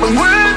But